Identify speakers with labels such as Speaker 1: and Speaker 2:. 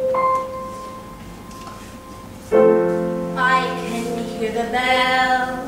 Speaker 1: I can hear the bell.